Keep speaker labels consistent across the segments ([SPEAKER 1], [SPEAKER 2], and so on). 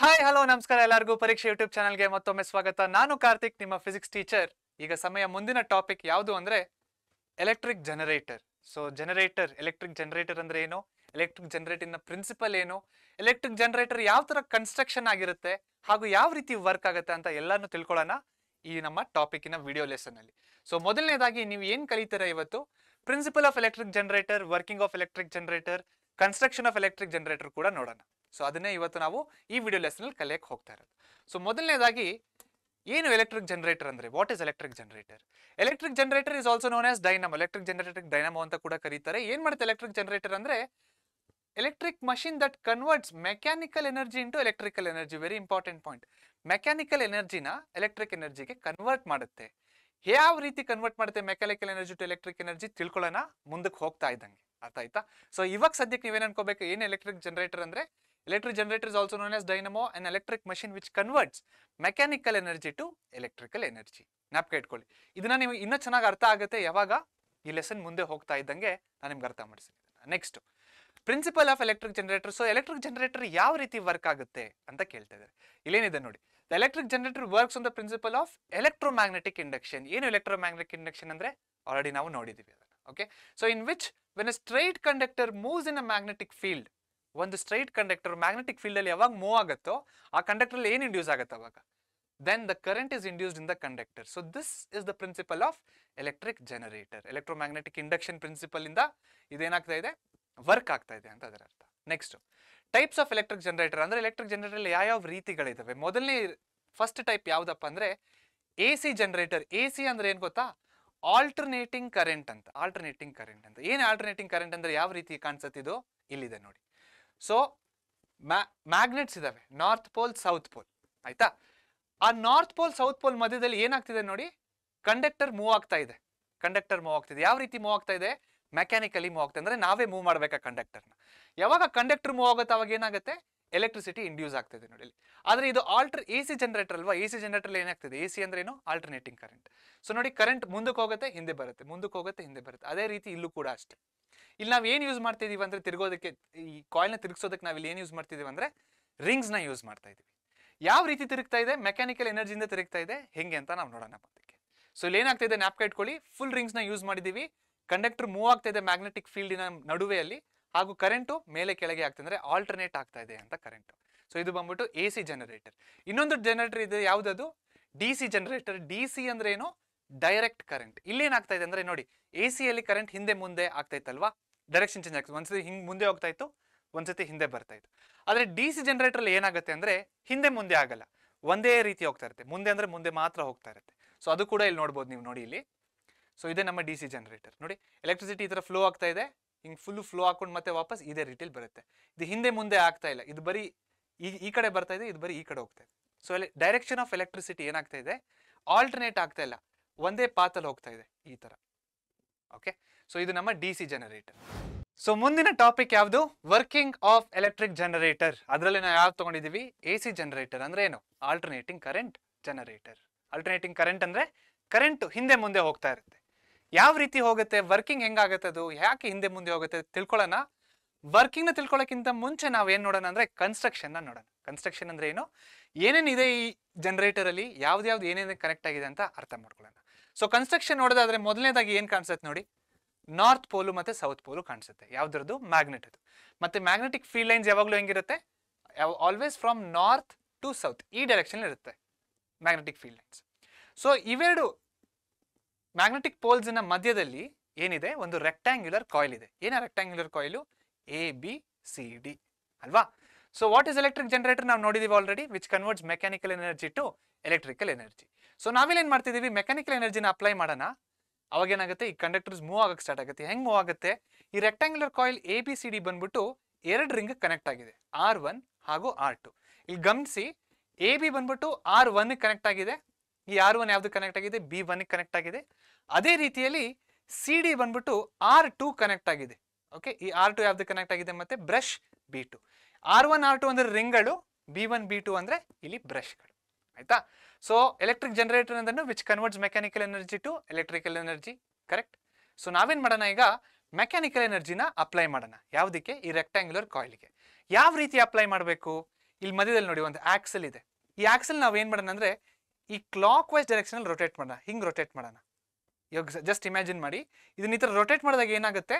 [SPEAKER 1] Hi hello ನಮಸ್ಕಾರ ಎಲ್ಲರಿಗೂ. ಪರೀಕ್ಷೆ ಯೂಟ್ಯೂಬ್ ಚಾನಲ್ಗೆ ಮತ್ತೊಮ್ಮೆ ಸ್ವಾಗತ. ನಾನು ಕಾರ್ತಿಕ್, ನಿಮ್ಮ ಫಿಸಿಕ್ಸ್ ಟೀಚರ್ ಈಗ ಸಮಯ ಮುಂದಿನ ಟಾಪಿಕ್ ಯಾವುದು ಅಂದ್ರೆ electric generator so generator electric generator ಅಂದ್ರೆ ಏನು? ಎಲೆಕ್ಟ್ರಿಕ್ ಜನರೇಟರ್ನ ಪ್ರಿನ್ಸಿಪಲ್ ಏನು? ಎಲೆಕ್ಟ್ರಿಕ್ ಜನರೇಟರ್ ಯಾವ ತರ ಕನ್ಸ್ಟ್ರಕ್ಷನ್ ಆಗಿರುತ್ತೆ? ಹಾಗೂ ಯಾವ ರೀತಿ ವರ್ಕ್ ಆಗುತ್ತೆ ಅಂತ ಎಲ್ಲಾನು ತಿಳ್ಕೊಳ್ಳೋಣ ಈ ನಮ್ಮ ಟಾಪಿಕ್ನ ವಿಡಿಯೋ ಲೆಸನ್ ಅಲ್ಲಿ. ಸೊ ಮೊದಲನೇದಾಗಿ ನೀವು ಏನ್ ಕಲಿತೀರಾ ಇವತ್ತು? Principle of electric generator working of electric generator construction of electric generator ಕೂಡ ನೋಡೋಣ. ಸೊ ಅದನ್ನೇ ಇವತ್ತು ನಾವು ಈ ವಿಡಿಯೋ ಲೆಸನ್ ಅಲ್ಲಿ ಕಲಿಯಕ್ಕೆ ಹೋಗ್ತಾ ಇರೋದು. ಸೊ ಮೊದಲನೇದಾಗಿ ಏನು ಎಲೆಕ್ಟ್ರಿಕ್ ಜನರೇಟರ್ ಅಂದ್ರೆ? What is electric generator electric generator is also known as dynamo electric generator dynamo ಅಂತ ಕೂಡ ಕರೀತಾರೆ. ಏನು ಮಾಡುತ್ತೆ ಎಲೆಕ್ಟ್ರಿಕ್ ಜನರೇಟರ್ ಅಂದ್ರೆ? Electric machine that converts mechanical energy into electrical energy very important point mechanical ಎನರ್ಜಿನ electric ಎನರ್ಜಿಗೆ convert ಮಾಡುತ್ತೆ. ಯಾವ ರೀತಿ ಕನ್ವರ್ಟ್ ಮಾಡುತ್ತೆ mechanical energy to electric energy ತಿಳ್ಕೊಳ್ಳೋಣ. ಮುಂದಕ್ಕೆ ಹೋಗ್ತಾ ಇದ್ದಂಗೆ. ಅರ್ಥ ಆಯ್ತಾ? ಸೊ ಇವಾಗ ಸದ್ಯಕ್ಕೆ ನೀವೇನ್ ಅನ್ಕೋಬೇಕು? ಏನು ಎಲೆಕ್ಟ್ರಿಕ್ ಜನರೇಟರ್ ಅಂದ್ರೆ? Electric generator is also known as dynamo and electric machine which converts mechanical energy to electrical energy ಜ್ಞಾಪಕ ಇಟ್ಕೊಳ್ಳಿ. ಇದನ್ನ ನೀವು ಇನ್ನೂ ಚೆನ್ನಾಗಿ ಅರ್ಥ ಆಗುತ್ತೆ ಯಾವಾಗ? ಈ ಲೆಸನ್ ಮುಂದೆ ಹೋಗ್ತಾ ಇದ್ದಂಗೆ ನಾನು ನಿಮ್ಗೆ ಅರ್ಥ ಮಾಡಿಸ್ತೀನಿ next principle of electric generator so electric generator ಯಾವ ರೀತಿ ವರ್ಕ್ ಆಗುತ್ತೆ ಅಂತ ಕೇಳ್ತಾ ಇದ್ದಾರೆ. ಇಲ್ಲೇನಿದೆ ನೋಡಿ. The electric generator works on the principle of electromagnetic induction ಏನು ಎಲೆಕ್ಟ್ರೋಮ್ಯಾಗ್ನೆಟಿಕ್ ಇಂಡಕ್ಷನ್ ಅಂದ್ರೆ? ಆಲ್ರೆಡಿ ನಾವು ನೋಡಿದೀವಿ ಅದನ್ನ. Okay so in which when a straight conductor moves in a magnetic field ಒಂದು ಸ್ಟ್ರೈಟ್ ಕಂಡಕ್ಟರ್ ಮ್ಯಾಗ್ನೆಟಿಕ್ ಫೀಲ್ಡ್ ಅಲ್ಲಿ ಯಾವಾಗ ಮೂವ್ ಆಗುತ್ತೋ ಆ ಕಂಡಕ್ಟರ್ ಏನು ಇಂಡ್ಯೂಸ್ ಆಗುತ್ತೆ ಅವಾಗ? Then the current is induced in the conductor so this is the principle of electric generator electromagnetic induction principle ಇಂದ ಇದೇನಾಗ್ತಾ ಇದೆ? ವರ್ಕ್ ಆಗ್ತಾ ಇದೆ ಅಂತ ಅದರ ಅರ್ಥ. Next types of electric generator ಅಂದ್ರೆ ಎಲೆಕ್ಟ್ರಿಕ್ ಜನರೇಟರ್ ಯಾವ್ಯಾವ ರೀತಿಗಳಿದಾವೆ? ಮೊದಲನೇ ಫಸ್ಟ್ ಟೈಪ್ ಯಾವ್ದಪ್ಪ ಅಂದ್ರೆ A C generator A C ಅಂದ್ರೆ ಏನ್ ಗೊತ್ತಾ? ಆಲ್ಟರ್ನೇಟಿಂಗ್ ಕರೆಂಟ್ ಅಂತ. ಆಲ್ಟರ್ನೇಟಿಂಗ್ ಕರೆಂಟ್ ಅಂತ. ಏನು ಆಲ್ಟರ್ನೇಟಿಂಗ್ ಕರೆಂಟ್ ಅಂದ್ರೆ ಯಾವ ರೀತಿ ಕಾಣಿಸುತ್ತಿದೋ ಇಲ್ಲಿದೆ ನೋಡಿ. ಸೊ ಮ್ಯಾಗ್ನೆಟ್ಸ್ ಇದಾವೆ. ನಾರ್ತ್ ಪೋಲ್ ಸೌತ್ ಪೋಲ್ ಆಯ್ತಾ? ಆ ನಾರ್ತ್ ಪೋಲ್ ಸೌತ್ ಪೋಲ್ ಮಧ್ಯದಲ್ಲಿ ಏನಾಗ್ತಿದೆ ನೋಡಿ? ಕಂಡಕ್ಟರ್ ಮೂವ್ ಆಗ್ತಾ ಇದೆ. ಕಂಡಕ್ಟರ್ ಮೂವ್ ಆಗ್ತಿದೆ. ಯಾವ ರೀತಿ ಮೂವ್ ಆಗ್ತಾ ಇದೆ? ಮೆಕ್ಯಾನಿಕಲಿ ಮೂವ್ ಆಗ್ತಾ ಅಂದ್ರೆ ನಾವೇ ಮೂವ್ ಮಾಡ್ಬೇಕಾ ಕಂಡಕ್ಟರ್ನ ಯಾವಾಗ ಕಂಡಕ್ಟರ್ ಮೂವ್ ಆಗುತ್ತೆ ಅವಾಗ ಏನಾಗುತ್ತೆ? ಎಲೆಕ್ಟ್ರಿಸಿಟಿ ಇಂಡ್ಯೂಸ್ ಆಗ್ತಿದೆ ನೋಡಿ. ಆದ್ರೆ ಇದು ಆಲ್ಟರ್ ಎ ಸಿ ಜನರೇಟರ್ ಅಲ್ವಾ? ಎ ಸಿ ಜನರೇಟರ್ ಏನಾಗ್ತಿದೆ? ಎ ಸಿ ಅಂದ್ರೆ ಏನು? ಆಲ್ಟರ್ನೇಟಿಂಗ್ ಕರೆಂಟ್ ಸೊ ನೋಡಿ ಕರೆಂಟ್ ಮುಂದಕ್ಕೆ ಹೋಗುತ್ತೆ, ಹಿಂದೆ ಬರುತ್ತೆ. ಮುಂದಕ್ಕೆ ಹೋಗುತ್ತೆ, ಹಿಂದೆ ಬರುತ್ತೆ. ಅದೇ ರೀತಿ ಇಲ್ಲೂ ಕೂಡ ಅಷ್ಟೇ. ಇಲ್ಲಿ ನಾವು ಏನು ಯೂಸ್ ಮಾಡ್ತಿದೀವಿ ಅಂದ್ರೆ ತಿರುಗೋದಕ್ಕೆ, ಈ ಕಾಯಿಲ್ನ ತಿರುಗಿಸೋದಕ್ಕೆ ನಾವು ಇಲ್ಲಿ ಏನು ಯೂಸ್ ಮಾಡ್ತಿದೀವಿ ಅಂದ್ರೆ ರಿಂಗ್ಸ್ನ ಯೂಸ್ ಮಾಡ್ತಾ ಇದೀವಿ. ಯಾವ ರೀತಿ ತಿರುಗ್ತಾ ಇದೆ? ಮೆಕ್ಯಾನಿಕಲ್ ಎನರ್ಜಿಯಿಂದ ತಿರುಗ್ತಾ ಇದೆ. ಹೆಂಗೆ ಅಂತ ನಾವು ನೋಡೋಣ ಮುಂದಕ್ಕೆ ಸೊ ಇಲ್ಲಿ ಏನಾಗ್ತಾ ಇದೆ ನ್ಯಾಪ್ಕ ಇಟ್ಕೊಳ್ಳಿ. ಫುಲ್ ರಿಂಗ್ಸ್ನ ಯೂಸ್ ಮಾಡಿದೀವಿ. ಕಂಡಕ್ಟರ್ ಮೂವ್ ಆಗ್ತಾ ಇದೆ ಮ್ಯಾಗ್ನೆಟಿಕ್ ಫೀಲ್ಡಿನ ನಡುವೆಯಲ್ಲಿ. ಹಾಗೂ ಕರೆಂಟು ಮೇಲೆ ಕೆಳಗೆ ಆಗ್ತದೆ ಆಲ್ಟರ್ನೇಟ್ ಆಗ್ತಾ ಇದೆ ಅಂತ ಕರೆಂಟ್ ಸೊ ಇದು ಬಂದ್ಬಿಟ್ಟು ಎ ಸಿ ಜನರೇಟರ್ ಇನ್ನೊಂದು ಜನರೇಟರ್ ಇದೆ ಯಾವ್ದದು? D C generator D C ಅಂದ್ರೆ ಏನು? ಡೈರೆಕ್ಟ್ ಕರೆಂಟ್ ಇಲ್ಲೇನಾಗ್ತಾ ಇದೆ ಅಂದ್ರೆ ನೋಡಿ ಎ ಸಿಯಲ್ಲಿ ಕರೆಂಟ್ ಹಿಂದೆ ಮುಂದೆ ಆಗ್ತಾ ಇತ್ತಲ್ವಾ? ಡೈರೆಕ್ಷನ್ ಚೇಂಜ್ ಆಗ್ತದೆ. ಒಂದ್ಸತಿ ಹಿಂಗೆ ಮುಂದೆ ಹೋಗ್ತಾ ಇತ್ತು, ಒಂದ್ಸತಿ ಹಿಂದೆ ಬರ್ತಾ ಇತ್ತು. ಆದರೆ ಡಿ ಸಿ ಜನರೇಟರ್ ಅಲ್ಲಿ ಏನಾಗುತ್ತೆ ಅಂದ್ರೆ ಹಿಂದೆ ಮುಂದೆ ಆಗಲ್ಲ. ಒಂದೇ ರೀತಿ ಹೋಗ್ತಾ ಇರುತ್ತೆ. ಮುಂದೆ ಅಂದ್ರೆ ಮುಂದೆ ಮಾತ್ರ ಹೋಗ್ತಾ ಇರುತ್ತೆ. ಸೊ ಅದು ಕೂಡ ಇಲ್ಲಿ ನೋಡ್ಬೋದು ನೀವು ನೋಡಿ ಇಲ್ಲಿ. ಸೊ ಇದೆ ನಮ್ಮ ಡಿ ಸಿ ಜನರೇಟರ್ ನೋಡಿ ಎಲೆಕ್ಟ್ರಿಸಿಟಿ ಈ ತರ ಫ್ಲೋ ಆಗ್ತಾ ಇದೆ. ಹಿಂಗೆ ಫುಲ್ ಫ್ಲೋ ಹಾಕೊಂಡು ಮತ್ತೆ ವಾಪಸ್ ಇದೇ ರೀತಿಲಿ ಬರುತ್ತೆ. ಇದು ಹಿಂದೆ ಮುಂದೆ ಆಗ್ತಾ ಇಲ್ಲ. ಇದು ಬರೀ ಈ ಈ ಕಡೆ ಬರ್ತಾ ಇದೆ, ಇದು ಬರೀ ಈ ಕಡೆ ಹೋಗ್ತಾ ಇದೆ. ಸೊ ಅಲ್ಲಿ ಡೈರೆಕ್ಷನ್ ಆಫ್ ಎಲೆಕ್ಟ್ರಿಸಿಟಿ ಏನಾಗ್ತಾ ಇದೆ? ಆಲ್ಟರ್ನೇಟ್ ಆಗ್ತಾ ಇಲ್ಲ. ಒಂದೇ ಪಾತಲ್ಲಿ ಹೋಗ್ತಾ ಇದೆ ಈ ತರ. ಓಕೆ ಸೊ ಇದು ನಮ್ಮ ಡಿ ಸಿ ಜನರೇಟರ್ ಸೊ ಮುಂದಿನ ಟಾಪಿಕ್ ಯಾವುದು? ವರ್ಕಿಂಗ್ ಆಫ್ ಎಲೆಕ್ಟ್ರಿಕ್ ಜನರೇಟರ್ ಅದರಲ್ಲಿ ನಾವು ಯಾವ್ದು ತಗೊಂಡಿದೀವಿ ಎ ಸಿ ಜನರೇಟರ್ ಅಂದ್ರೆ ಏನು? Alternating current generator alternating current ಅಂದ್ರೆ ಕರೆಂಟ್ ಹಿಂದೆ ಮುಂದೆ ಹೋಗ್ತಾ ಇರುತ್ತೆ. ಯಾವ ರೀತಿ ಹೋಗುತ್ತೆ? ವರ್ಕಿಂಗ್ ಹೆಂಗಾಗುತ್ತೆ ಅದು? ಯಾಕೆ ಹಿಂದೆ ಮುಂದೆ ಹೋಗುತ್ತೆ? ತಿಳ್ಕೊಳ್ಳೋಣ. ವರ್ಕಿಂಗ್ನ ತಿಳ್ಕೊಳ್ಳೋಕ್ಕಿಂತ ಮುಂಚೆ ನಾವು ಏನ್ ನೋಡೋಣ ಅಂದ್ರೆ ಕನ್ಸ್ಟ್ರಕ್ಷನ್ನ ನೋಡೋಣ. ಕನ್ಸ್ಟ್ರಕ್ಷನ್ ಅಂದ್ರೆ ಏನು? ಏನೇನಿದೆ ಈ ಜನರೇಟರ್ ಅಲ್ಲಿ? ಯಾವ್ದು ಏನೇನು ಕನೆಕ್ಟ್ ಆಗಿದೆ ಅಂತ ಅರ್ಥ ಮಾಡ್ಕೊಳ್ಳೋಣ. ಸೊ ಕನ್ಸ್ಟ್ರಕ್ಷನ್ ನೋಡೋದಾದ್ರೆ ಮೊದಲನೇದಾಗಿ ಏನ್ ಕಾಣಿಸುತ್ತೆ ನೋಡಿ? ನಾರ್ತ್ ಪೋಲು ಮತ್ತೆ ಸೌತ್ ಪೋಲು ಕಾಣಿಸುತ್ತೆ. ಯಾವುದ್ರದ್ದು? ಮ್ಯಾಗ್ನೆಟ್ ಅದು. ಮತ್ತೆ ಮ್ಯಾಗ್ನೆಟಿಕ್ ಫೀಲ್ಡ್ ಲೈನ್ಸ್ ಯಾವಾಗಲೂ ಹೆಂಗಿರುತ್ತೆ? Always from north to south ಈ ಡೈರೆಕ್ಷನ್ ಇರುತ್ತೆ ಮ್ಯಾಗ್ನೆಟಿಕ್ ಫೀಲ್ಡ್ ಲೈನ್ಸ್ ಸೊ ಇವೆರಡು ಮ್ಯಾಗ್ನೆಟಿಕ್ ಪೋಲ್ಸ್ನ ಮಧ್ಯದಲ್ಲಿ ಏನಿದೆ? ಒಂದು ರೆಕ್ಟ್ಯಾಂಗ್ಯುಲರ್ ಕಾಯಿಲ್ ಇದೆ. ಏನ rectangular coil A B C D ಅಲ್ವಾ? So what is electric generator ನಾವು ನೋಡಿದೀವಿ already which converts mechanical energy to electrical energy so ನಾವೇನು ಮಾಡ್ತಿದ್ದೀವಿ ಮೆಕ್ಯಾನಿಕಲ್ ಎನರ್ಜಿನ ಅಪ್ಲೈ ಮಾಡೋಣ. ಅವಾಗ ಏನಾಗುತ್ತೆ ಈ ಕಂಡಕ್ಟರ್ಸ್ ಮೂವ್ ಆಗಕ್ಕೆ ಸ್ಟಾರ್ಟ್ ಆಗುತ್ತೆ. ಹೆಂಗೆ ಮೂವ್ ಆಗುತ್ತೆ? ಈ rectangular coil A B C D ಬಂದ್ಬಿಟ್ಟು ಎರಡು ರಿಂಗ್ ಕನೆಕ್ಟ್ ಆಗಿದೆ. ಆರ್ ಒನ್ ಹಾಗೂ ಆರ್ ಟು ಇಲ್ಲಿ ಗಮನಿಸಿ ಎ ಬಿ ಬಂದ್ಬಿಟ್ಟು ಆರ್ ಒನ್ ಕನೆಕ್ಟ್ ಆಗಿದೆ. ಈ ಆರ್ ಒನ್ ಯಾವ್ದು ಕನೆಕ್ಟ್ ಆಗಿದೆ? ಬಿ ಒನ್ ಕನೆಕ್ಟ್ ಆಗಿದೆ. ಅದೇ ರೀತಿಯಲ್ಲಿ ಸಿ ಡಿ ಬಂದ್ಬಿಟ್ಟು ಆರ್ ಟು ಕನೆಕ್ಟ್ ಆಗಿದೆ. ಓಕೆ ಈ ಆರ್ ಟು ಯಾವ್ದು ಕನೆಕ್ಟ್ ಆಗಿದೆ ಮತ್ತೆ? Brush B two R one R two ಅಂದ್ರೆ ರಿಂಗ್ಗಳು ಬಿ ಒನ್ ಬಿ ಟು ಅಂದ್ರೆ ಇಲ್ಲಿ ಬ್ರಷ್ಗಳು ಆಯ್ತಾ? ಸೊ ಎಲೆಕ್ಟ್ರಿಕ್ ಜನರೇಟರ್ ಅಂದ್ರೆ which converts mechanical energy to electrical energy correct so ನಾವೇನ್ ಮಾಡೋಣ ಈಗ? ಮೆಕ್ಯಾನಿಕಲ್ ಎನರ್ಜಿನ ಅಪ್ಲೈ ಮಾಡೋಣ. ಯಾವ್ದಕ್ಕೆ? ಈ ರೆಕ್ಟ್ಯಾಂಗ್ಯುಲರ್ ಕಾಯಿಲ್ಗೆ ಯಾವ ರೀತಿ ಅಪ್ಲೈ ಮಾಡಬೇಕು? ಇಲ್ಲಿ ಮಧ್ಯದಲ್ಲಿ ನೋಡಿ, ಒಂದು ಆಕ್ಸಲ್ ಇದೆ. ಈ ಆಕ್ಸಲ್ ನಾವು ಏನು ಮಾಡೋಣ ಅಂದ್ರೆ, ಈ ಕ್ಲಾಕ್ ವೈಸ್ ಡೈರೆಕ್ಷನಲ್ಲಿ ರೊಟೇಟ್ ಮಾಡೋಣ. ಹಿಂಗೆ ರೊಟೇಟ್ ಮಾಡೋಣ. ಇವಾಗ ಜಸ್ಟ್ ಇಮ್ಯಾಜಿನ್ ಮಾಡಿ. ಇದನ್ನ ಈ ಥರ ರೊಟೇಟ್ ಮಾಡಿದಾಗ ಏನಾಗುತ್ತೆ?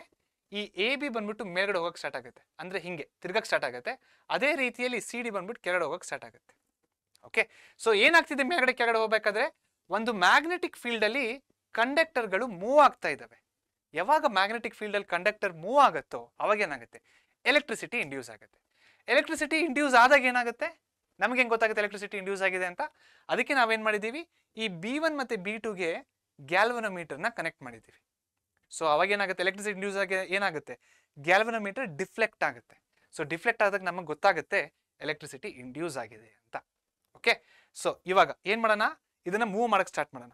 [SPEAKER 1] ಈ ಎ ಬಿ ಬಂದ್ಬಿಟ್ಟು ಮೇಲ್ಗಡೆ ಹೋಗಕ್ ಸ್ಟಾರ್ಟ್ ಆಗುತ್ತೆ. ಅಂದ್ರೆ ಹಿಂಗೆ ತಿರ್ಗಕ್ಕೆ ಸ್ಟಾರ್ಟ್ ಆಗುತ್ತೆ. ಅದೇ ರೀತಿಯಲ್ಲಿ ಸಿ ಡಿ ಬಂದ್ಬಿಟ್ಟು ಕೆಳಗಡೆ ಹೋಗಕ್ಕೆ ಸ್ಟಾರ್ಟ್ ಆಗುತ್ತೆ. ಓಕೆ ಸೊ ಏನಾಗ್ತಿದೆ ಮೇಲ್ಗಡೆ ಕೆಳಗಡೆ ಹೋಗ್ಬೇಕಾದ್ರೆ ಒಂದು ಮ್ಯಾಗ್ನೆಟಿಕ್ ಫೀಲ್ಡಲ್ಲಿ ಕಂಡಕ್ಟರ್ಗಳು ಮೂವ್ ಆಗ್ತಾ ಇದ್ದಾವೆ. ಯಾವಾಗ ಮ್ಯಾಗ್ನೆಟಿಕ್ ಫೀಲ್ಡಲ್ಲಿ ಕಂಡಕ್ಟರ್ ಮೂವ್ ಆಗುತ್ತೋ ಅವಾಗ ಏನಾಗುತ್ತೆ? ಎಲೆಕ್ಟ್ರಿಸಿಟಿ ಇಂಡ್ಯೂಸ್ ಆಗುತ್ತೆ. ಎಲೆಕ್ಟ್ರಿಸಿಟಿ ಇಂಡ್ಯೂಸ್ ಆದಾಗ ಏನಾಗುತ್ತೆ? ನಮ್ಗೆ ಹೆಂಗೆ ಗೊತ್ತಾಗುತ್ತೆ ಎಲೆಕ್ಟ್ರಿಸಿಟಿ ಇಂಡ್ಯೂಸ್ ಆಗಿದೆ ಅಂತ? ಅದಕ್ಕೆ ನಾವೇನು ಮಾಡಿದ್ದೀವಿ? ಈ ಬಿ ಒನ್ ಮತ್ತು ಬಿ ಟುಗೆ ಗ್ಯಾಲ್ವನೋಮೀಟರ್ನ ಕನೆಕ್ಟ್ ಮಾಡಿದ್ದೀವಿ. ಸೊ ಅವಾಗ ಏನಾಗುತ್ತೆ? ಎಲೆಕ್ಟ್ರಿಸಿಟಿ ಇಂಡ್ಯೂಸ್ ಆಗಿ ಏನಾಗುತ್ತೆ? ಗ್ಯಾಲ್ವನೋಮೀಟರ್ ಡಿಫ್ಲೆಕ್ಟ್ ಆಗುತ್ತೆ. ಸೊ ಡಿಫ್ಲೆಕ್ಟ್ ಆದಾಗ ನಮಗೆ ಗೊತ್ತಾಗುತ್ತೆ ಎಲೆಕ್ಟ್ರಿಸಿಟಿ ಇಂಡ್ಯೂಸ್ ಆಗಿದೆ ಓಕೆ ಸೊ ಇವಾಗ ಏನು ಮಾಡೋಣ? ಇದನ್ನ ಮೂವ್ ಮಾಡಕ್ಕೆ ಸ್ಟಾರ್ಟ್ ಮಾಡೋಣ.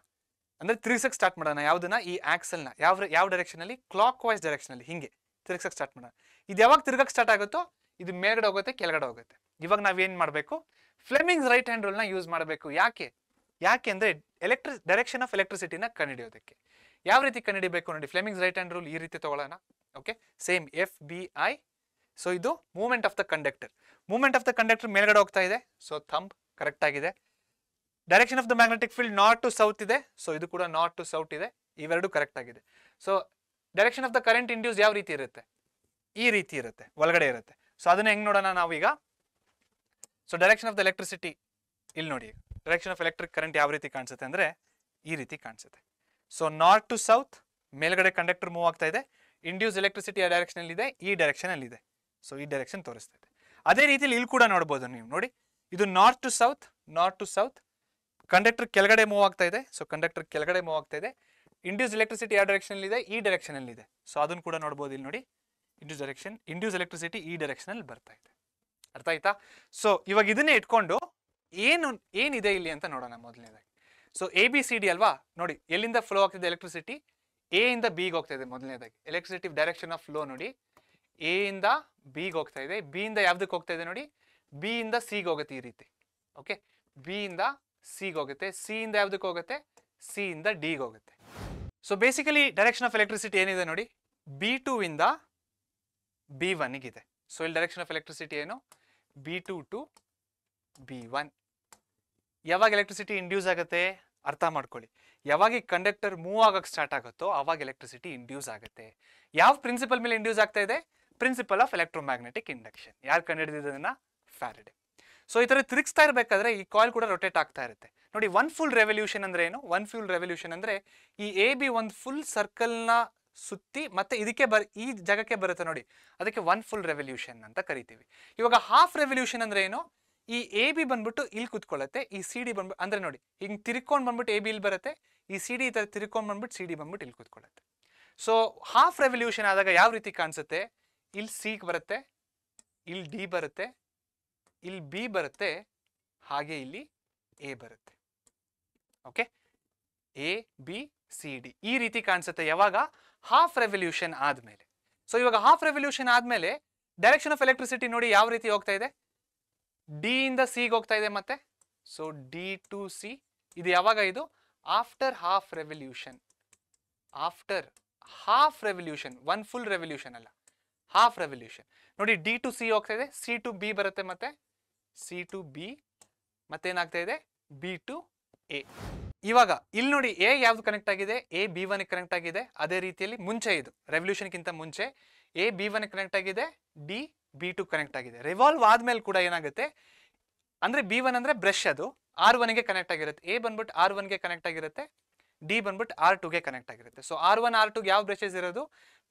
[SPEAKER 1] ಅಂದ್ರೆ ತಿರ್ಗ್ಸಕ್ಕೆ ಸ್ಟಾರ್ಟ್ ಮಾಡೋಣ. ಯಾವುದನ್ನ? ಈ ಆಕ್ಸಲ್ನ ಯಾವ ಯಾವ ಡೈರೆಕ್ಷನಲ್ಲಿ ಕ್ಲಾಕ್ ವೈಸ್ ಡೈರೆಕ್ಷನಲ್ಲಿ ಹಿಂಗೆ. ತಿರ್ಗ್ಸಕ್ಕೆ ಸ್ಟಾರ್ಟ್ ಮಾಡೋಣ. ಇದು ಯಾವಾಗ ತಿರ್ಗಕ್ಕೆ ಸ್ಟಾರ್ಟ್ ಆಗುತ್ತೋ? ಇದು ಮೇಲ್ಗಡೆ ಹೋಗುತ್ತೆ, ಕೆಳಗಡೆ ಹೋಗುತ್ತೆ. ಇವಾಗ ನಾವೇನು ಮಾಡಬೇಕು? ಫ್ಲೆಮಿಂಗ್ಸ್ ರೈಟ್ ಹ್ಯಾಂಡ್ ರೂಲ್ನ ಯೂಸ್ ಮಾಡಬೇಕು. ಯಾಕೆ? ಯಾಕೆ ಅಂದರೆ ಎಲೆಕ್ಟ್ರಿ ಡೈರೆಕ್ಷನ್ ಆಫ್ ಎಲೆಕ್ಟ್ರಿಸಿಟಿನ ಕಂಡುಹಿಡಿಯೋದಕ್ಕೆ. ಯಾವ ರೀತಿ ಕಂಡುಹಿಡಿಬೇಕು ನೋಡಿ. ಫ್ಲೆಮಿಂಗ್ಸ್ ರೈಟ್ ಹ್ಯಾಂಡ್ ರೂಲ್ ಈ ರೀತಿ ತಗೊಳ್ಳೋಣ. Okay same F B I so ಇದು movement of the conductor movement of the conductor ಮೇಲ್ಗಡೆ ಹೋಗ್ತಾ ಇದೆ. ಸೊ ಥಂಬ್ ಕರೆಕ್ಟ್ ಆಗಿದೆ direction of the magnetic field north to south ಇದೆ. ಸೊ ಇದು ಕೂಡ ನಾರ್ತ್ ಟು ಸೌತ್ ಇದೆ. ಇವೆರಡು ಕರೆಕ್ಟ್ ಆಗಿದೆ so direction of the current induce ಯಾವ ರೀತಿ ಇರುತ್ತೆ? ಈ ರೀತಿ ಇರುತ್ತೆ. ಒಳಗಡೆ ಇರುತ್ತೆ. ಸೊ ಅದನ್ನ ಹೆಂಗ್ ನೋಡೋಣ ನಾವೀಗ? So direction of the electricity ಇಲ್ಲಿ ನೋಡಿ. ಡೈರೆಕ್ಷನ್ ಆಫ್ ಎಲೆಕ್ಟ್ರಿಕ್ ಕರೆಂಟ್ ಯಾವ ರೀತಿ ಕಾಣಿಸುತ್ತೆ ಅಂದ್ರೆ ಈ ರೀತಿ ಕಾಣಿಸುತ್ತೆ. ಸೊ ನಾರ್ತ್ ಟು ಸೌತ್ ಮೇಲ್ಗಡೆ ಕಂಡಕ್ಟರ್ ಮೂವ್ ಆಗ್ತಾ ಇದೆ. ಇಂಡ್ಯೂಸ್ ಎಲೆಕ್ಟ್ರಿಸಿಟಿ ಆ ಡೈರೆಕ್ಷನ್ ಅಲ್ಲಿ ಇದೆ ಈ ಡೈರೆಕ್ಷನ್ ಅಲ್ಲಿ ಇದೆ ಸೊ ಈ ಡೈರೆಕ್ಷನ್ ತೋರಿಸ್ತಾ ಇದೆ. ಅದೇ ರೀತಿಲಿ ಇಲ್ಲಿ ಕೂಡ ನೋಡಬಹುದು ನೀವು. ನೋಡಿ ಇದು north to south north to south conductor ಕೆಳಗಡೆ ಮೂವ್ ಆಗ್ತಾ ಇದೆ. ಸೊ ಕಂಡಕ್ಟರ್ ಕೆಳಗಡೆ ಮೂವ್ ಆಗ್ತಾ ಇದೆ. ಇಂಡ್ಯೂಸ್ ಎಲೆಕ್ಟ್ರಿಸಿಟಿ ಯಾವ ಡೈರೆಕ್ಷನ್ ಇದೆ? ಈ ಡೈರೆಕ್ಷನ್ ಅಲ್ಲಿ ಇದೆ. ಸೊ ಅದನ್ನು ಕೂಡ ನೋಡ್ಬೋದು ಇಲ್ಲಿ ನೋಡಿ. ಇಂಡ್ಯೂಸ್ ಡೈರೆಕ್ಷನ್ ಇಂಡ್ಯೂಸ್ ಎಲೆಕ್ಟ್ರಿಸಿಟಿ ಈ ಡೈರೆಕ್ಷನ್ ಅಲ್ಲಿ ಬರ್ತಾ ಇದೆ. ಅರ್ಥ ಆಯ್ತಾ? ಸೊ ಇವಾಗ ಇದನ್ನೇ ಇಟ್ಕೊಂಡು ಏನು, ಏನಿದೆ ಇಲ್ಲಿ ಅಂತ ನೋಡೋಣ ಮೊದಲನೇದಾಗಿ. So A B C D ಅಲ್ವಾ? ನೋಡಿ, ಎಲ್ಲಿಂದ ಫ್ಲೋ ಆಗ್ತಿದೆ ಎಲೆಕ್ಟ್ರಿಸಿಟಿ ಎ ಇಂದ ಬಿಗೆ ಹೋಗ್ತಾ ಇದೆ ಮೊದಲನೇದಾಗಿ. ಎಲೆಕ್ಟ್ರಿಸಿಟಿ ಡೈರೆಕ್ಷನ್ ಆಫ್ ಫ್ಲೋ ನೋಡಿ. ಎ ಇಂದ ಬಿಗೆ ಹೋಗ್ತಾ ಇದೆ. ಬಿ ಇಂದ ಯಾವ್ದಕ್ಕೆ ಹೋಗ್ತಾ ಇದೆ ನೋಡಿ? ಬಿ ಇಂದ ಸಿಗೆ ಹೋಗುತ್ತೆ ಈ ರೀತಿ. ಓಕೆ ಬಿ ಇಂದ ಸಿಗೆ ಹೋಗುತ್ತೆ ಸಿ ಇಂದ ಯಾವ್ದಕ್ಕೆ ಹೋಗುತ್ತೆ? ಸಿ ಇಂದ ಡಿಗೆ ಹೋಗುತ್ತೆ. So basically direction of electricity ಏನಿದೆ ನೋಡಿ? ಬಿ ಟೂ ಇಂದ ಬಿ ಒನ್ಗಿದೆ ಸೊ ಇಲ್ಲಿ ಡೈರೆಕ್ಷನ್ ಆಫ್ ಎಲೆಕ್ಟ್ರಿಸಿಟಿ ಏನು? B two to B one ಯಾವಾಗ ಎಲೆಕ್ಟ್ರಿಸಿಟಿ ಇಂಡ್ಯೂಸ್ ಆಗುತ್ತೆ? ಅರ್ಥ ಮಾಡ್ಕೊಳ್ಳಿ. ಯಾವಾಗ ಈ ಕಂಡಕ್ಟರ್ ಮೂವ್ ಆಗಕ್ಕೆ ಸ್ಟಾರ್ಟ್ ಆಗುತ್ತೋ, ಅವಾಗ ಎಲೆಕ್ಟ್ರಿಸಿಟಿ ಇಂಡ್ಯೂಸ್ ಆಗುತ್ತೆ. ಯಾವ ಪ್ರಿನ್ಸಿಪಲ್ ಮೇಲೆ ಇಂಡ್ಯೂಸ್ ಆಗ್ತಾ ಇದೆ? ಪ್ರಿನ್ಸಿಪಲ್ ಆಫ್ ಎಲೆಕ್ಟ್ರೋಮ್ಯಾಗ್ನೆಟಿಕ್ ಇಂಡಕ್ಷನ್ ಯಾರು ಕಂಡುಹಿಡಿದಿದ್ದನ್ನ ಫ್ಯಾರಡೆ. ಸೊ ಈ ಥರ ತಿರುಗಿಸ್ತಾ ಇರಬೇಕಾದ್ರೆ ಈ ಕಾಯಿಲ್ ಕೂಡ ರೊಟೇಟ್ ಆಗ್ತಾ ಇರುತ್ತೆ. ನೋಡಿ ಒನ್ ಫುಲ್ ರೆವಲ್ಯೂಷನ್ ಅಂದ್ರೆ ಏನು? ಒನ್ ಫುಲ್ ರೆವಲ್ಯೂಷನ್ ಅಂದ್ರೆ ಈ ಎ ಬಿ ಒಂದು ಫುಲ್ ಸರ್ಕಲ್ನ ಸುತ್ತಿ ಮತ್ತೆ ಇದಕ್ಕೆ ಬರ್, ಈ ಜಾಗಕ್ಕೆ ಬರುತ್ತೆ ನೋಡಿ. ಅದಕ್ಕೆ ಒನ್ ಫುಲ್ ರೆವಲ್ಯೂಷನ್ ಅಂತ ಕರಿತೀವಿ. ಇವಾಗ ಹಾಫ್ ರೆವಲ್ಯೂಷನ್ ಅಂದ್ರೆ ಏನು? ಈ ಎ ಬಿ ಬಂದ್ಬಿಟ್ಟು ಇಲ್ಲಿ ಕುತ್ಕೊಳ್ಳುತ್ತೆ, ಈ ಸಿ ಡಿ ಬಂದ್ಬಿಟ್ಟು ಅಂದ್ರೆ ನೋಡಿ, ಹಿಂಗೆ ತಿರ್ಕೊಂಡು ಬಂದ್ಬಿಟ್ಟು ಎ ಬಿ ಇಲ್ಲಿ ಬರುತ್ತೆ, ಈ ಸಿ ಡಿ ಈ ಥರ ತಿರ್ಕೊಂಡು ಬಂದ್ಬಿಟ್ಟು ಸಿ ಡಿ ಬಂದ್ಬಿಟ್ಟು ಇಲ್ಲಿ ಕೂತ್ಕೊಳ್ಳುತ್ತೆ. ಸೊ ಹಾಫ್ ರೆವಲ್ಯೂಷನ್ ಆದಾಗ ಯಾವ ರೀತಿ ಕಾಣಿಸುತ್ತೆ? ಇಲ್ಲಿ ಸಿ ಬರುತ್ತೆ, ಇಲ್ಲಿ ಡಿ ಬರುತ್ತೆ ಇಲ್ಲಿ ಬಿ ಬರುತ್ತೆ, ಹಾಗೆ ಇಲ್ಲಿ ಎ ಬರುತ್ತೆ. Okay? A, B, C, D. ಈ ರೀತಿ ಕಾಣಿಸುತ್ತೆ ಯಾವಾಗ? ಹಾಫ್ ರೆವಲ್ಯೂಷನ್ ಆದ್ಮೇಲೆ. ಸೊ ಇವಾಗ ಹಾಫ್ ರೆವಲ್ಯೂಷನ್ ಆದ್ಮೇಲೆ ಡೈರೆಕ್ಷನ್ ಆಫ್ ಎಲೆಕ್ಟ್ರಿಸಿಟಿ ನೋಡಿ ಯಾವ ರೀತಿ ಹೋಗ್ತಾ ಇದೆ? ಡಿ ಇಂದ ಸಿಗೆ ಹೋಗ್ತಾ ಇದೆ ಮತ್ತೆ? ಸೊ ಡಿ ಟು ಸಿ ಇದು ಯಾವಾಗ ಇದು? After half revolution after half revolution one full revolution ಅಲ್ಲ. ಹಾಫ್ ರೆವಲ್ಯೂಷನ್ ನೋಡಿ ಡಿ ಟು ಸಿ ಹೋಗ್ತಾ ಇದೆ ಸಿ ಟು ಬಿ ಬರುತ್ತೆ ಮತ್ತೆ? ಸಿ ಟು ಬಿ, ಮತ್ತೇನಾಗ್ತಾ ಇದೆ? B to A. ಇವಾಗ, ಇಲ್ಲಿ ನೋಡಿ, ಎ ಯಾವ್ದು ಕನೆಕ್ಟ್ ಆಗಿದೆ? ಎ, ಬಿ ಒನ್ ಕನೆಕ್ಟ್ ಆಗಿದೆ. ಅದೇ ರೀತಿಯಲ್ಲಿ ಮುಂಚೆ ಇದು ರೆವಲ್ಯೂಷನ್ಗಿಂತ ಮುಂಚೆ. ಎ, ಬಿ ಒನ್ ಕನೆಕ್ಟ್ ಆಗಿದೆ, ಡಿ, ಬಿ ಟು ಕನೆಕ್ಟ್ ಆಗಿದೆ. ರಿವಾಲ್ವ್ ಆದ್ಮೇಲೆ ಕೂಡ ಏನಾಗುತ್ತೆ? ಅಂದ್ರೆ ಬಿ ಒನ್ ಅಂದ್ರೆ ಬ್ರಷ್ ಅದು. ಆರ್ ಒನ್ಗೆ ಕನೆಕ್ಟ್ ಆಗಿರುತ್ತೆ. ಎ ಬಂದ್ಬಿಟ್ಟು ಆರ್ ಒನ್ಗೆ ಕನೆಕ್ಟ್ ಆಗಿರುತ್ತೆ. ಡಿ ಬಂದ್ಬಿಟ್ಟು ಆರ್ ಟುಗೆ ಕನೆಕ್ಟ್ ಆಗಿರುತ್ತೆ. ಸೊ ಆರ್ ಒನ್, ಆರ್ ಟುಗೆ ಯಾವ ಬ್ರಷಸ್ ಇರೋದು?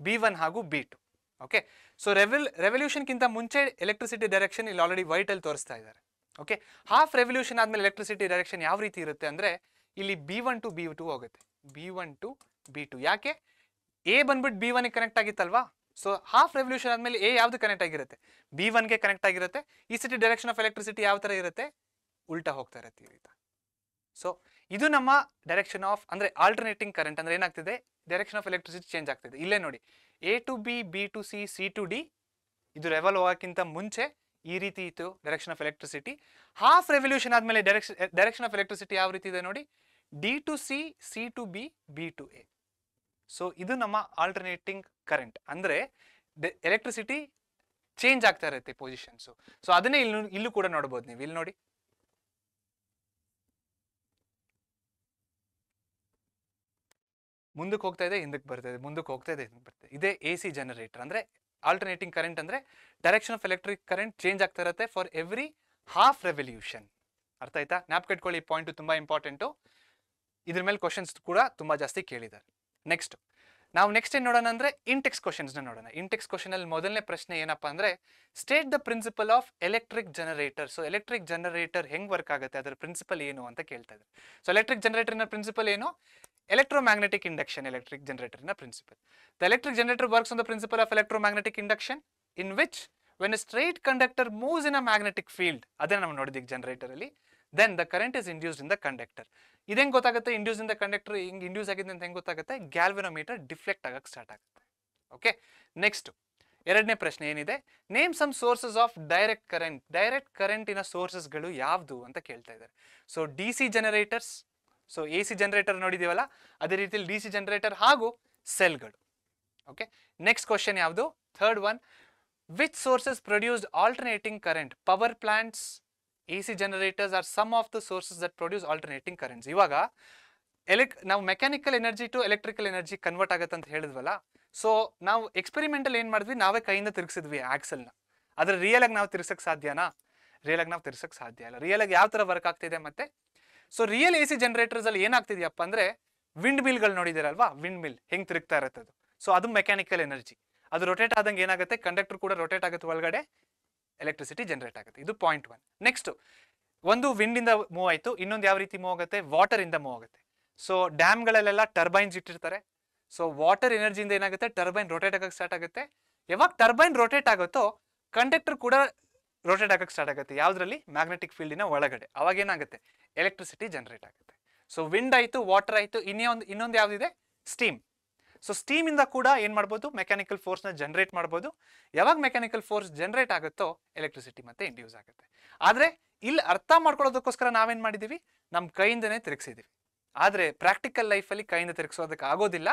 [SPEAKER 1] ಬಿ ಒನ್ ಹಾಗೂ ಬಿ ಟು. ಓಕೆ ಸೊ ರೆವಲ್ ರೆವಲ್ಯೂಷನ್ಗಿಂತ ಮುಂಚೆ ಎಲೆಕ್ಟ್ರಿಸಿಟಿ ಡೈರೆಕ್ಷನ್ ಇಲ್ಲಿ ಆಲ್ರೆಡಿ ವೈಟಲ್ಲಿ ತೋರಿಸ್ತಾ ಇದ್ದಾರೆ. ಓಕೆ ಹಾಫ್ ರೆವಲ್ಯೂಷನ್ ಆದಮೇಲೆ ಎಲೆಕ್ಟ್ರಿಸಿಟಿ ಡೈರೆಕ್ಷನ್ ಯಾವ ರೀತಿ ಇರುತ್ತೆ ಅಂದ್ರೆ ಇಲ್ಲಿ B one to B two ಹೋಗುತ್ತೆ. B one to B two ಯಾಕೆ? ಎ ಬಂದ್ಬಿಟ್ಟು ಬಿ ಒನ್ಗೆ ಕನೆಕ್ಟ್ ಆಗಿತ್ತಲ್ವಾ? ಸೊ ಹಾಫ್ ರೆವಲ್ಯೂಷನ್ ಆದಮೇಲೆ ಎ ಯಾವ್ದು ಕನೆಕ್ಟ್ ಆಗಿರುತ್ತೆ? ಬಿ ಒನ್ಗೆ ಕನೆಕ್ಟ್ ಆಗಿರುತ್ತೆ. ಈ ಸಿಟಿ ಡೈರೆಕ್ಷನ್ ಆಫ್ ಎಲೆಕ್ಟ್ರಿಸಿಟಿ ಯಾವ ಥರ ಇರುತ್ತೆ? ಉಲ್ಟಾ ಹೋಗ್ತಾ ಇರುತ್ತೆ ಈ ರೀತಿ. ಸೊ ಇದು ನಮ್ಮ ಡೈರೆಕ್ಷನ್ ಆಫ್ ಅಂದ್ರೆ ಆಲ್ಟರ್ನೇಟಿಂಗ್ ಕರೆಂಟ್ ಅಂದ್ರೆ ಏನಾಗ್ತಿದೆ? ಡೈರೆಕ್ಷನ್ ಆಫ್ ಎಲೆಕ್ಟ್ರಿಸಿಟಿ ಚೇಂಜ್ ಆಗ್ತಿದೆ. ಇಲ್ಲೇ ನೋಡಿ. A to B B to C C to D ಇದು ರೆವಲ್ ಹೋಗೋಕ್ಕಿಂತ ಮುಂಚೆ ಈ ರೀತಿ ಇತ್ತು direction of electricity half revolution ಆದಮೇಲೆ ಡೈರೆಕ್ಷನ್ ಡೈರೆಕ್ಷನ್ ಆಫ್ ಎಲೆಕ್ಟ್ರಿಸಿಟಿ ಯಾವ ರೀತಿ ಇದೆ ನೋಡಿ? D to C C to B B to A so ಇದು ನಮ್ಮ ಆಲ್ಟರ್ನೇಟಿಂಗ್ ಕರೆಂಟ್ ಅಂದ್ರೆ ಎಲೆಕ್ಟ್ರಿಸಿಟಿ ಚೇಂಜ್ ಆಗ್ತಾ ಇರುತ್ತೆ ಪೊಸಿಷನ್ಸು ಸೊ ಅದನ್ನೇ ಇಲ್ಲೂ ಇಲ್ಲೂ ಕೂಡ ನೋಡ್ಬೋದು ನೀವು. ಇಲ್ಲಿ ನೋಡಿ. ಮುಂದಕ್ಕೆ ಹೋಗ್ತಾ ಇದೆ, ಹಿಂದಕ್ಕೆ ಬರ್ತಾ ಇದೆ, ಮುಂದಕ್ಕೆ ಹೋಗ್ತಾ ಇದೆ, ಹಿಂದಕ್ಕೆ ಬರ್ತಾ ಇದೆ. ಇದೇ ಎ ಸಿ ಜನರೇಟರ್ ಅಂದರೆ ಆಲ್ಟರ್ನೇಟಿಂಗ್ ಕರೆಂಟ್ ಅಂದರೆ direction of electric current change ಆಗ್ತಾ ಇರುತ್ತೆ ಫಾರ್ ಎವ್ರಿ ಹಾಫ್ ರೆವಲ್ಯೂಷನ್ ಅರ್ಥ ಆಯ್ತಾ? ಜ್ಞಾಪಕ ಈ ಪಾಯಿಂಟ್ ತುಂಬಾ ಇಂಪಾರ್ಟೆಂಟು ಇದ್ರ ಮೇಲೆ ಕ್ವಶನ್ಸ್ ಕೂಡ ತುಂಬಾ ಜಾಸ್ತಿ ಕೇಳಿದ್ದಾರೆ. ನೆಕ್ಸ್ಟ್ ನಾವು ನೆಕ್ಸ್ಟ್ ಏನು ನೋಡೋಣ ಅಂದರೆ ಇಂಟೆಕ್ಸ್ ಕ್ವಶನ್ಸ್ನ ನೋಡೋಣ. ಇಂಟೆಕ್ಸ್ ಕ್ವಶನಲ್ಲಿ ಮೊದಲನೇ ಪ್ರಶ್ನೆ ಏನಪ್ಪಾ ಅಂದ್ರೆ state the principle of electric generator so electric generator ಹೆಂಗೆ ವರ್ಕ್ ಆಗುತ್ತೆ? ಅದರ ಪ್ರಿನ್ಸಿಪಲ್ ಏನು ಅಂತ ಕೇಳ್ತಾ ಇದ್ದಾರೆ. ಸೊ ಎಲೆಕ್ಟ್ರಿಕ್ ಜನರೇಟರ್ನ ಪ್ರಿನ್ಸಿಪಲ್ ಏನು? Electromagnetic induction, electric generator in a principle. The electric generator works on the principle of electromagnetic induction, in which when a straight conductor moves in a magnetic field generator ಅಲ್ಲಿ then the current is induced in the conductor ಇದೇಂಗ್ ಗೊತ್ತಾಗುತ್ತೆ? Induce in the conductor ಹಿಂಗ್ induce ಆಗಿದೆ ಅಂತ ಹೆಂಗ್ ಗೊತ್ತಾಗುತ್ತೆ? Galvanometer deflect ಆಗಕ್ಕೆ start ಆಗುತ್ತೆ. Okay next ಎರಡನೇ ಪ್ರಶ್ನೆ ಏನಿದೆ? Name some sources of direct current direct ಕರೆಂಟಿನ ಸೋರ್ಸಸ್ಗಳು ಯಾವ್ದು ಅಂತ ಕೇಳ್ತಾ ಇದ್ದಾರೆ. So D C generators so A C generator ನೋಡಿದೀವಲ್ಲ ಅದೇ ರೀತಿಯಲ್ಲಿ ಡಿ ಸಿ ಜನರೇಟರ್ ಹಾಗೂ ಸೆಲ್ಗಳು ಓಕೆ ನೆಕ್ಸ್ಟ್ ಕ್ವಶನ್ ಯಾವುದು? Third one which sources produced alternating current power plants A C generators are some of the sources that produce alternating currents ಇವಾಗ ಎಲೆಕ್ ನಾವು mechanical energy to electrical energy convert ಆಗುತ್ತೆ ಅಂತ ಹೇಳಿದ್ವಲ್ಲ? So ನಾವು experimental ಏನು ಮಾಡಿದ್ವಿ? ನಾವೇ ಕೈಯಿಂದ ತಿರುಗಿಸಿದ್ವಿ ಆಕ್ಸಲ್ನ ಆದ್ರೆ ರಿಯಲ್ ಆಗಿ ನಾವು ತಿರ್ಸಕ್ ಸಾಧ್ಯನಾ? ರಿಯಲ್ ಆಗಿ ನಾವು ತಿರ್ಸಕ್ ಸಾಧ್ಯ ಇಲ್ಲ. ರಿಯಲ್ ಆಗಿ ಯಾವ ಥರ ವರ್ಕ್ ಆಗ್ತಿದೆ ಮತ್ತೆ? So real A C generators ಅಲ್ಲಿ ಏನಾಗ್ತಿದ್ಯಪ್ಪ ಅಂದ್ರೆ ವಿಂಡ್ ಮಿಲ್ಗಳು ನೋಡಿದಿರಲ್ವಾ ವಿಂಡ್ ಮಿಲ್ ಹೆಂಗ್ ತಿರುಗ್ತಾ ಇರುತ್ತೆ ಅದು. ಸೊ ಅದು ಮೆಕ್ಯಾನಿಕಲ್ ಎನರ್ಜಿ ಅದು ರೊಟೇಟ್ ಆದಂಗೆ ಏನಾಗುತ್ತೆ? ಕಂಡಕ್ಟರ್ ಕೂಡ ರೊಟೇಟ್ ಆಗುತ್ತೆ ಒಳಗಡೆ ಎಲೆಕ್ಟ್ರಿಸಿಟಿ ಜನರೇಟ್ ಆಗುತ್ತೆ. ಇದು ಪಾಯಿಂಟ್ ಒನ್ ನೆಕ್ಸ್ಟ್ ಒಂದು ವಿಂಡ್ ಇಂದ ಮೂವ್ ಆಯ್ತು, ಇನ್ನೊಂದು ಯಾವ ರೀತಿ ಮೂವ್ ಆಗುತ್ತೆ? ವಾಟರ್ ಇಂದ ಮೂವ್ ಆಗುತ್ತೆ. ಸೊ ಡ್ಯಾಮ್ಗಳಲ್ಲೆಲ್ಲ ಟರ್ಬೈನ್ಸ್ ಇಟ್ಟಿರ್ತಾರೆ. ಸೊ ವಾಟರ್ ಎನರ್ಜಿಯಿಂದ ಏನಾಗುತ್ತೆ? ಟರ್ಬೈನ್ ರೊಟೇಟ್ ಆಗಕ್ಕೆ ಸ್ಟಾರ್ಟ್ ಆಗುತ್ತೆ. ಯಾವಾಗ ಟರ್ಬೈನ್ ರೊಟೇಟ್ ಆಗುತ್ತೋ ಕಂಡಕ್ಟರ್ ಕೂಡ ರೊಟೇಟ್ ಆಗಕ್ಕೆ ಸ್ಟಾರ್ಟ್ ಆಗುತ್ತೆ. ಯಾವುದ್ರಲ್ಲಿ? ಮ್ಯಾಗ್ನೆಟಿಕ್ ಫೀಲ್ಡಿನ ಒಳಗಡೆ. ಅವಾಗ ಏನಾಗುತ್ತೆ? ಎಲೆಕ್ಟ್ರಿಸಿಟಿ ಜನರೇಟ್ ಆಗುತ್ತೆ. ಸೊ ವಿಂಡ್ ಆಯಿತು ವಾಟರ್ ಆಯಿತು ಇನ್ನೊಂದು ಇನ್ನೊಂದು ಯಾವುದಿದೆ? ಸ್ಟೀಮ್ ಸೊ ಸ್ಟೀಮ್ ಇಂದ ಕೂಡ ಏನು ಮಾಡ್ಬೋದು? ಮೆಕ್ಯಾನಿಕಲ್ ಫೋರ್ಸ್ನ ಜನರೇಟ್ ಮಾಡ್ಬೋದು. ಯಾವಾಗ ಮೆಕ್ಯಾನಿಕಲ್ ಫೋರ್ಸ್ ಜನರೇಟ್ ಆಗುತ್ತೋ ಎಲೆಕ್ಟ್ರಿಸಿಟಿ ಮತ್ತೆ ಇಂಡ್ಯೂಸ್ ಆಗುತ್ತೆ. ಆದರೆ, ಇಲ್ಲಿ ಅರ್ಥ ಮಾಡ್ಕೊಳ್ಳೋದಕ್ಕೋಸ್ಕರ ನಾವೇನು ಮಾಡಿದೀವಿ? ನಮ್ಮ ಕೈಯಿಂದನೇ ತಿರುಗಿಸಿದ್ದೀವಿ ಆದರೆ ಪ್ರಾಕ್ಟಿಕಲ್ ಲೈಫಲ್ಲಿ ಕೈಯಿಂದ ತಿರುಗಿಸೋದಕ್ಕೆ ಆಗೋದಿಲ್ಲ.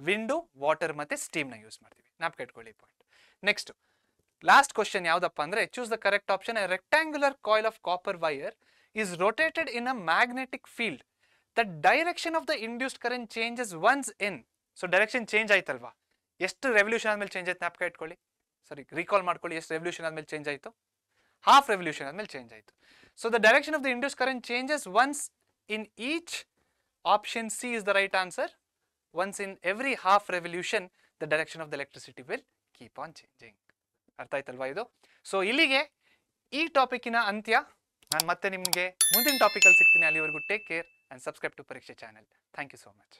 [SPEAKER 1] ವಿಂಡು ವಾಟರ್ ಮತ್ತೆ ಸ್ಟೀಮ್ನ ಯೂಸ್ ಮಾಡ್ತೀವಿ. ನಾಪ್ ಇಟ್ಕೊಳ್ಳಿ ಪಾಯಿಂಟ್ ನೆಕ್ಸ್ಟ್ ಲಾಸ್ಟ್ ಕ್ವಶನ್ ಯಾವ್ದಪ್ಪ ಅಂದ್ರೆ choose the correct option A rectangular coil of copper wire is rotated in a magnetic field the direction of the induced current changes once in so direction change ಆಯ್ತಲ್ವಾ? ಎಷ್ಟು revolution ಆದ್ಮೇಲೆ change ಆಯ್ತು? ಜ್ಞಾಪಕ ಇಟ್ಕೊಳ್ಳಿ. ಸರಿ recall ಮಾಡ್ಕೊಳ್ಳಿ. ಎಷ್ಟು revolution ಆದ್ಮೇಲೆ ಚೇಂಜ್ ಆಯ್ತು? ಹಾಫ್ ರೆವಲ್ಯೂಷನ್ ಆದ್ಮೇಲೆ ಚೇಂಜ್ ಆಯ್ತು. So the direction of the induce current changes once in each option C is the right answer once in every half revolution the direction of the electricity will keep on changing ಅರ್ಥ ಆಯ್ತಲ್ವಾ ಇದು? So ಇಲ್ಲಿಗೆ ಈ ಟಾಪಿಕ್ಕಿನ ಅಂತ್ಯ. ನಾನು ಮತ್ತೆ ನಿಮಗೆ ಮುಂದಿನ ಟಾಪಿಕಲ್ಲಿ ಸಿಗ್ತೀನಿ. ಅಲ್ಲಿವರೆಗೂ take care and subscribe to Pariksha channel thank you so much